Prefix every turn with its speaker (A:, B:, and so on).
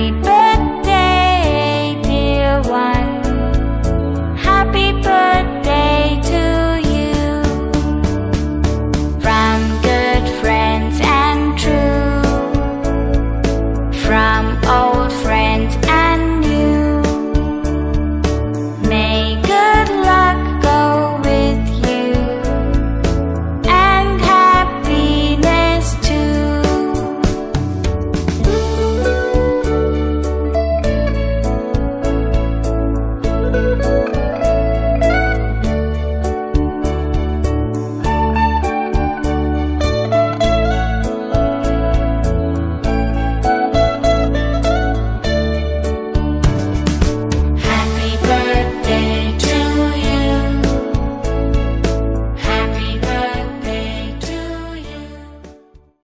A: happy.